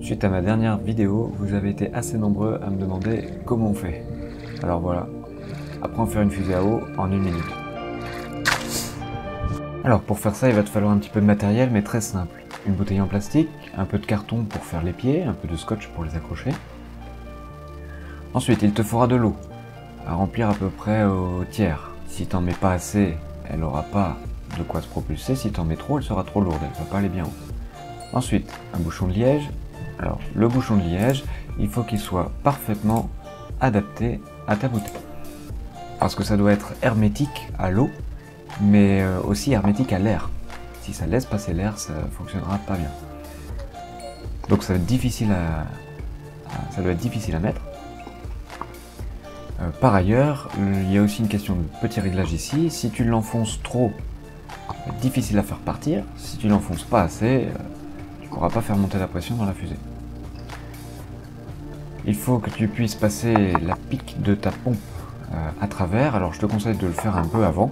Suite à ma dernière vidéo, vous avez été assez nombreux à me demander comment on fait. Alors voilà, apprends à faire une fusée à eau en une minute. Alors pour faire ça, il va te falloir un petit peu de matériel, mais très simple. Une bouteille en plastique, un peu de carton pour faire les pieds, un peu de scotch pour les accrocher. Ensuite, il te faudra de l'eau, à remplir à peu près au tiers. Si t'en mets pas assez, elle aura pas de quoi se propulser. Si t'en mets trop, elle sera trop lourde, elle va pas aller bien haut. Ensuite, un bouchon de liège. Alors, le bouchon de liège, il faut qu'il soit parfaitement adapté à ta bouteille. Parce que ça doit être hermétique à l'eau, mais euh, aussi hermétique à l'air. Si ça laisse passer l'air, ça fonctionnera pas bien. Donc ça va être difficile à, ça doit être difficile à mettre. Euh, par ailleurs, il y a aussi une question de petit réglage ici. Si tu l'enfonces trop, difficile à faire partir. Si tu l'enfonces pas assez, euh, pourras pas faire monter la pression dans la fusée. Il faut que tu puisses passer la pique de ta pompe euh, à travers. Alors je te conseille de le faire un peu avant,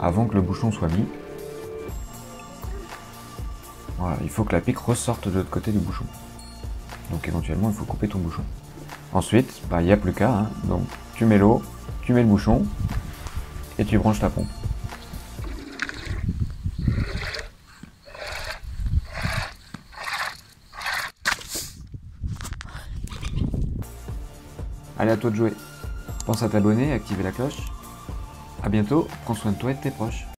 avant que le bouchon soit mis. Il faut que la pique ressorte de l'autre côté du bouchon. Donc éventuellement, il faut couper ton bouchon. Ensuite, bah, il n'y a plus qu'à. Hein. Donc tu mets l'eau, tu mets le bouchon et tu branches ta pompe. Allez à toi de jouer. Pense à t'abonner, activer la cloche. A bientôt, prends soin de toi et de tes proches.